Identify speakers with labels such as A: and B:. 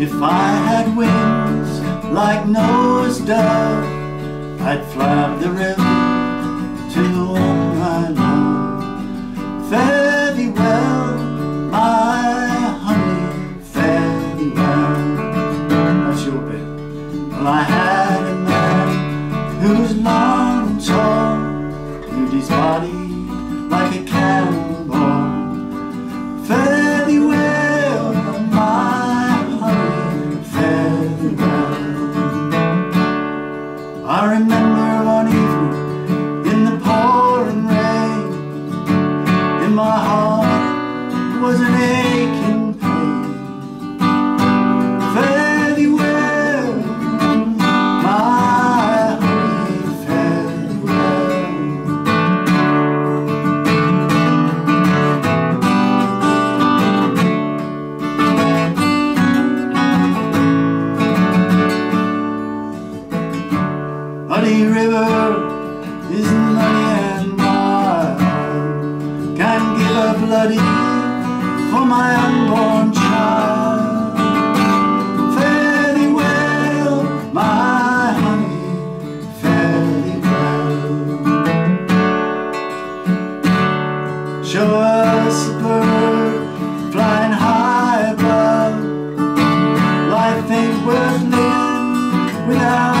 A: If I had wings like Noah's dove, I'd fly up the river to the one I love. Fare thee well, my honey, fare thee well. That's your bit. Well, I had a man who was long and tall, moved his body I remember Muddy river is muddy and wild. Can't give a bloody for my unborn child. Fare thee well, my honey, fare thee well. Show us a bird flying high above. Life ain't worth living without